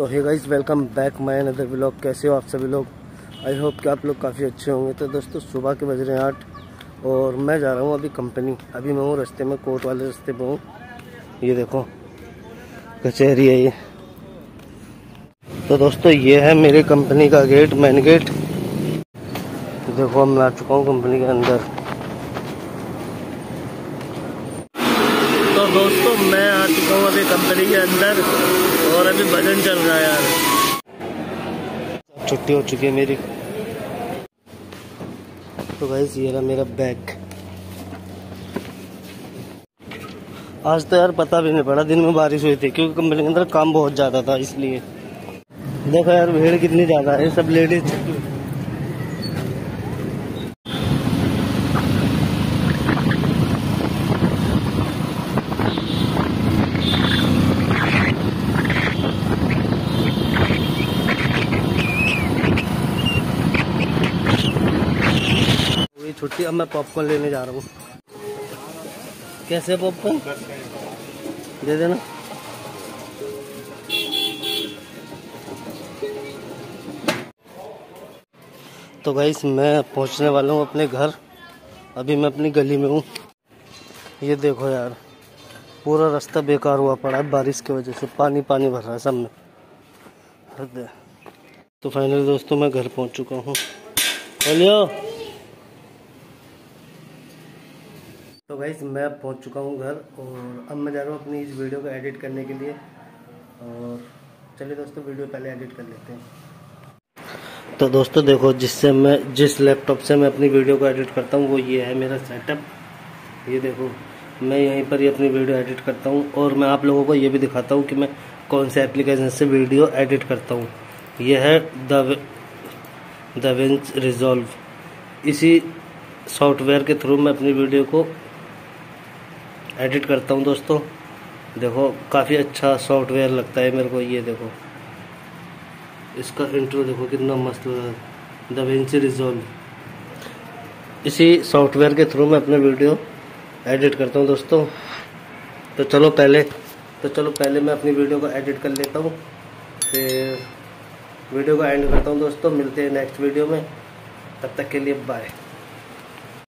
तो hey guys welcome back my another blog कैसे हो आप सभी लोग? आई होप कि आप लोग काफ़ी अच्छे होंगे। तो दोस्तों, सुबह के बज रहे हैं आठ, और मैं जा रहा हूँ अभी कंपनी अभी मैं हूँ रास्ते में कोर्ट वाले रास्ते पर हूँ। ये देखो, कचहरी है ये। तो दोस्तों, ये है मेरी कंपनी का गेट मेन गेट देखो मैं आ चुका हूँ कंपनी के अंदर। दोस्तों, मैं आ चुका हूँ अभी कंपनी के अंदर और अभी भजन चल रहा है यार। छुट्टी हो चुकी है मेरी। तो गाइस ये रहा मेरा बैग आज तो यार पता भी नहीं पड़ा, दिन में बारिश हुई थी, क्योंकि कंपनी के अंदर काम बहुत ज़्यादा था, इसलिए। देखो यार, भीड़ कितनी ज़्यादा है सब लेडीज़ छुट्टी, अब मैं पॉपकॉर्न लेने जा रहा हूँ। कैसे पॉपकॉर्न दे देना। तो भाई मैं पहुँचने वाला हूँ अपने घर। अभी मैं अपनी गली में हूँ। ये देखो यार, पूरा रास्ता बेकार हुआ पड़ा है बारिश की वजह से। पानी पानी भर रहा है सब में। तो फाइनली दोस्तों, मैं घर पहुँच चुका हूँ। बोलियो तो भाई मैं पहुँच चुका हूँ घर और अब मैं जा रहा हूँ अपनी इस वीडियो को एडिट करने के लिए और चलिए दोस्तों वीडियो पहले एडिट कर लेते हैं। तो दोस्तों, देखो, जिससे मैं, जिस लैपटॉप से मैं अपनी वीडियो को एडिट करता हूँ, वो ये है मेरा सेटअप ये देखो, मैं यहीं पर ही अपनी वीडियो एडिट करता हूँ और मैं आप लोगों को ये भी दिखाता हूँ कि मैं कौन से एप्लीकेशन से वीडियो एडिट करता हूँ। यह है द विंस रिजॉल्व। इसी सॉफ्टवेयर के थ्रू मैं अपनी वीडियो को एडिट करता हूँ दोस्तों। देखो, काफ़ी अच्छा सॉफ्टवेयर लगता है मेरे को, ये देखो। इसका इंट्रो देखो, कितना मस्त लग है। DaVinci Resolve. इसी सॉफ्टवेयर के थ्रू मैं अपने वीडियो एडिट करता हूँ दोस्तों। तो चलो पहले तो चलो पहले मैं अपनी वीडियो को एडिट कर लेता हूँ। फिर वीडियो को एंड करता हूँ दोस्तों। मिलते हैं नेक्स्ट वीडियो में। तब तक के लिए बाय